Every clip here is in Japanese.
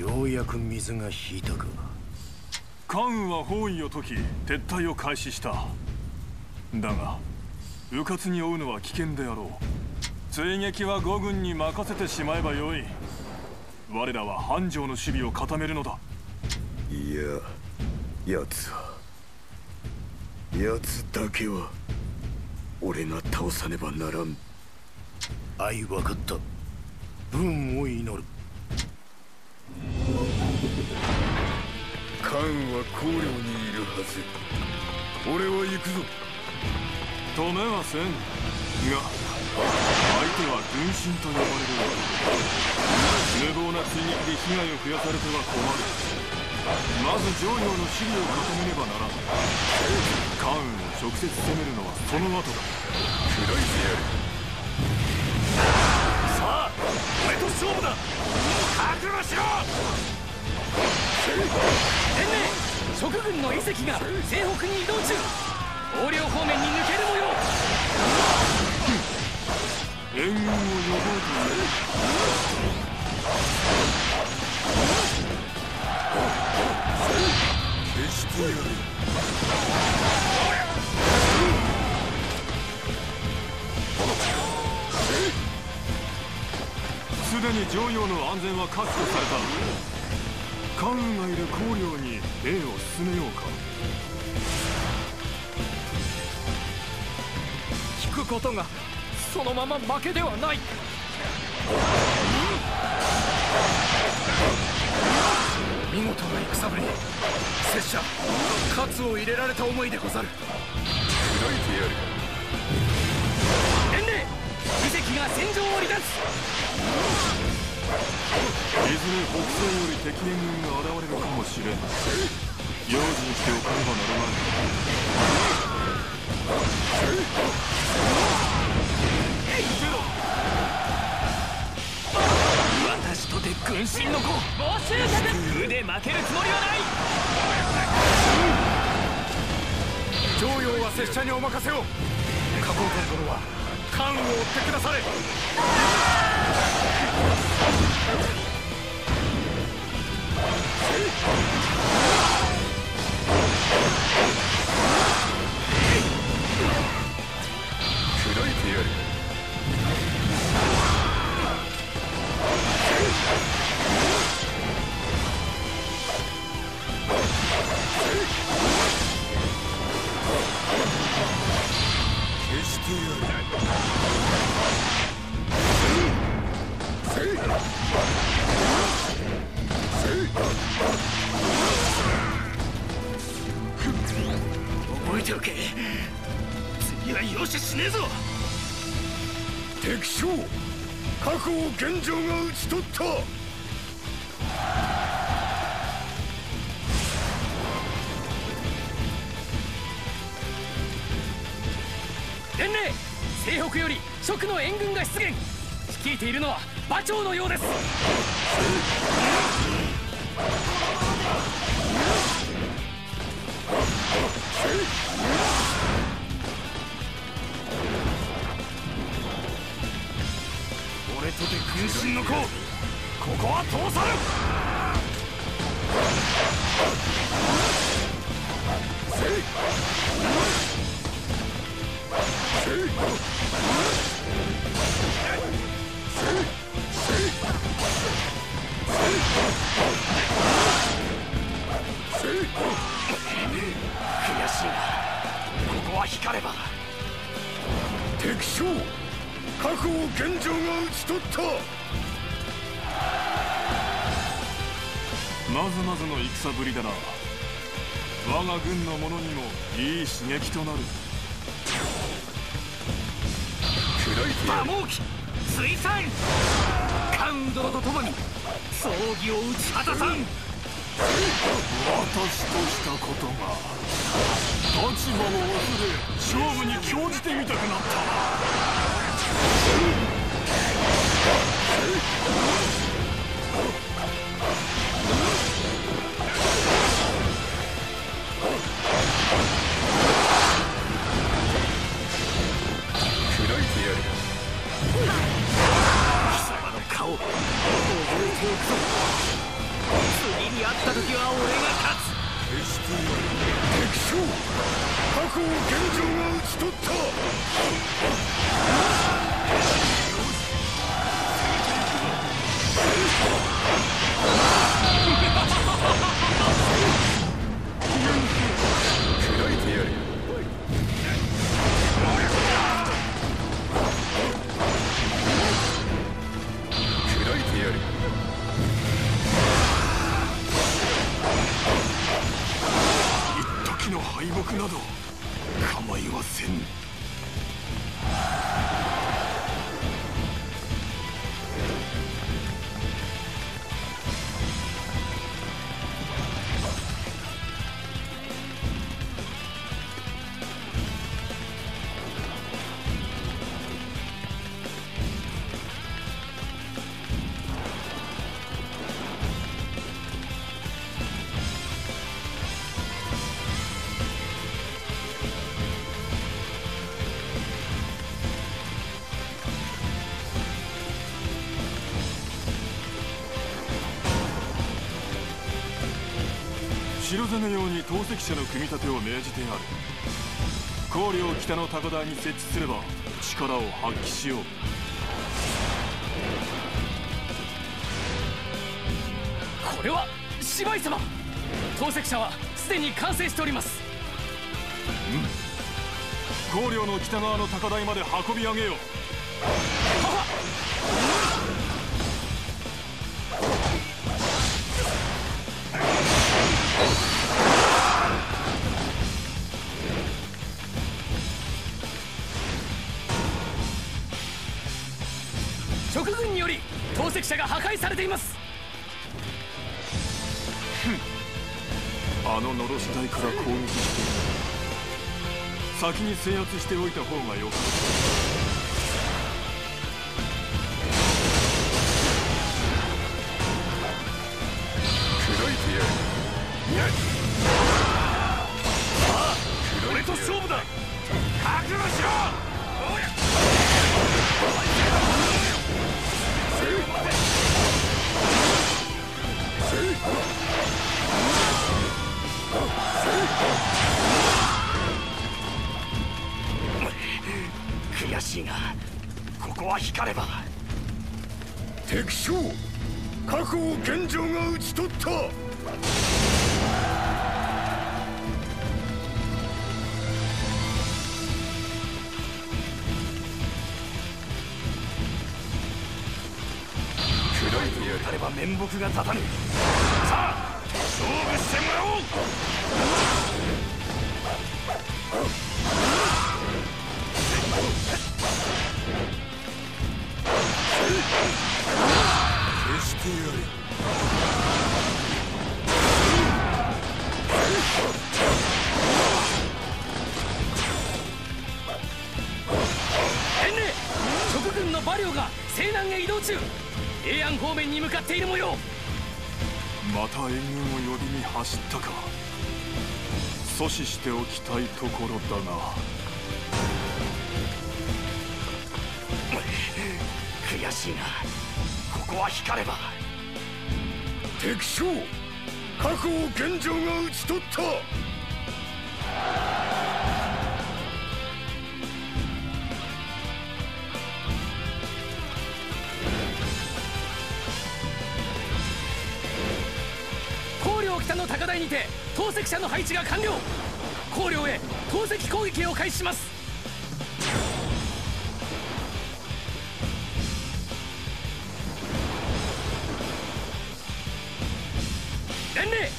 ようやく水が引いたか。関羽は包囲を解き撤退を開始した。だが迂闊に追うのは危険であろう。追撃は五軍に任せてしまえばよい。我らは繁盛の守備を固めるのだ。いや奴は。奴だけは俺が倒さねばならん。愛分かった。文を祈るカンは考慮にいるはず。俺は行くぞ。止めはせん。が相手は軍神と呼ばれる。無謀な追撃で被害を増やされては困る。まず上陽の守備を固めねばならん。関羽を直接攻めるのはその後だ。暗いぜやるさあ俺と勝負だ。覚悟しろ天明諸軍の遺跡が西北に移動中横領方面に抜ける模様援軍を呼ぼうと決してやるすでに上陽の安全は確保された。関羽がいる高陵に兵を進めようか。引くことがそのまま負けではない。見事な戦ぶり。拙者喝を入れられた思いでござる。砕いてやる。伝令遺跡が戦場を離脱いずれ北西より敵援軍が現れるかもしれん用心しておかねばならない私とて軍神の子募集客腕負けるつもりはない上陽は拙者にお任せを加工官殿は関を追ってくだされてやる現状が討ち取った。伝令西北より蜀の援軍が出現。率いているのは馬長のようです。俺とて軍神の子ここは通さぬ。悔しいがここは光れば。敵将確保現状が討ち取った。まずまずの戦ぶりだな。我が軍の者にもいい刺激となる。砕い馬毛機水産カウン殿と共に葬儀を打ち果たさん。私としたことが立場を忘れ勝負に興じてみたくなった構いません。城攻め用に投石者の組み立てを命じてある。高陵北の高台に設置すれば力を発揮しよう。これは芝居様。投石車はすでに完成しております。高陵の北側の高台まで運び上げよう。直車が破壊されています。あののろし台から攻撃して先に制圧しておいた方がよかった。勝負だ。覚悟しろ悔しいがここは光れば。敵将過去を現状が討ち取った。ば面目が立たぬ。さあ勝負してもらおう。消してやる伝令。直軍の馬領が西南へ移動中。永安方面に向かっている模様。また援軍を呼びに走ったか。阻止しておきたいところだが悔しいがここは光れば。敵将過去を現状が討ち取った北の高台にて投石車の配置が完了。高陵へ投石攻撃を開始します。伝令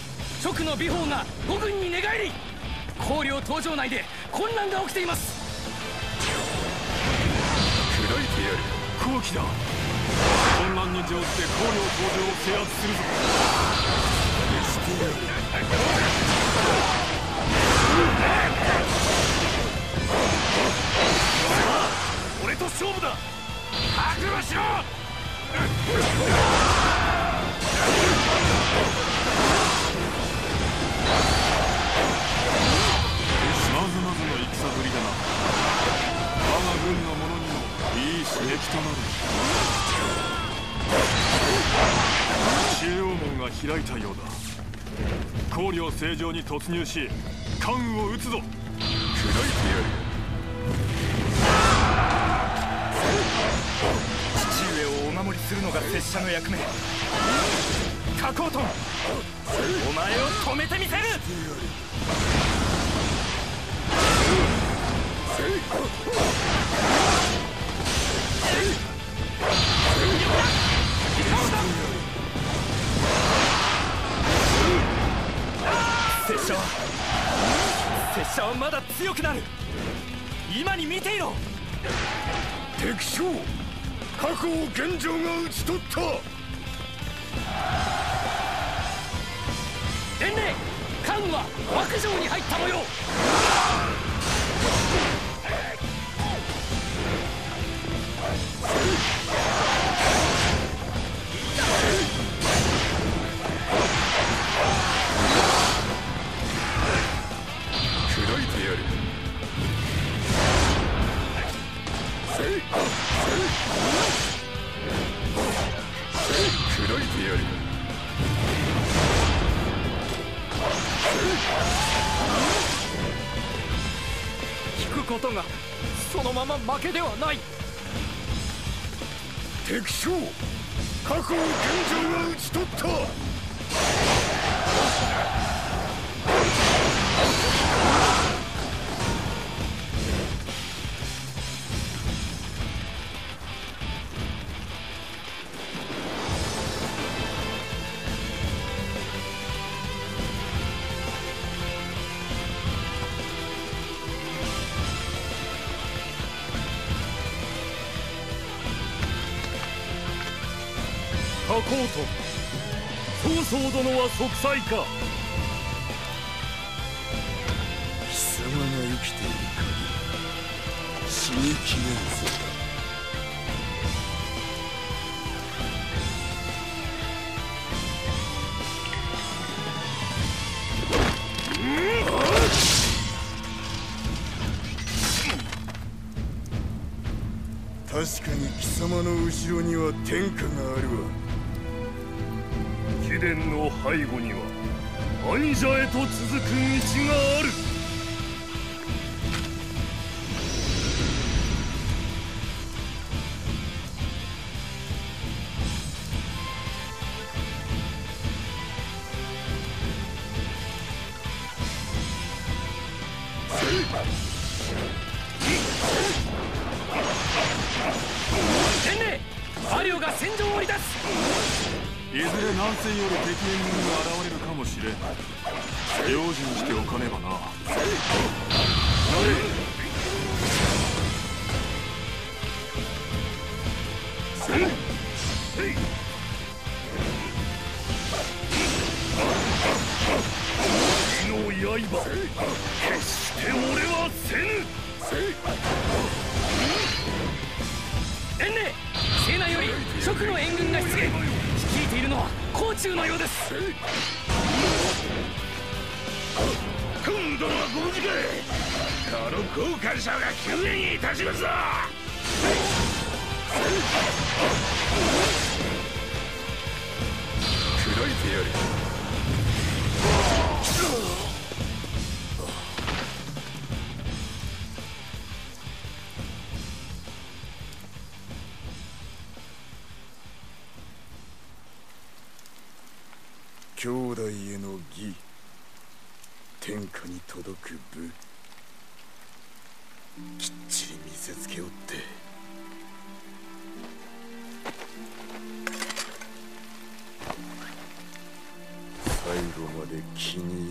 直の美砲が五軍に寝返り。高陵登場内で混乱が起きています。砕いてやる。好機だ。混乱に乗じて高陵登場を制圧するぞ。俺と勝負だ。覚悟しろ。まずまずの戦ぶりだな我が軍の者にもいい刺激となる。中央門が開いたようだ。考慮正常に突入し関羽を撃つぞ。砕いてやる父上をお守りするのが拙者の役目。加工トンお前を止めてみせる強くなる。今に見ていろ。敵将過去を現状が討ち取った。伝令関羽は幕城に入った模様ことがそのまま負けではない。敵将過去を現状が討ち取った。加工と。曹操殿は息災か。貴様が生きている限り死にきれんぞ。確かに貴様の後ろには天下があるわ。貴殿の背後には兄者へと続く道がある。伝令馬良が戦場を降り立ついずれ南西より敵援軍が現れるかもしれん用心しておかね。ばな火の刃決して俺はせぬ伝令西南より蜀の援軍が出現のは甲冑のようです。今度はご時間この交換者が救援いたしますぞ。兄弟への義天下に届く武。きっちり見せつけおって。最後まで気に入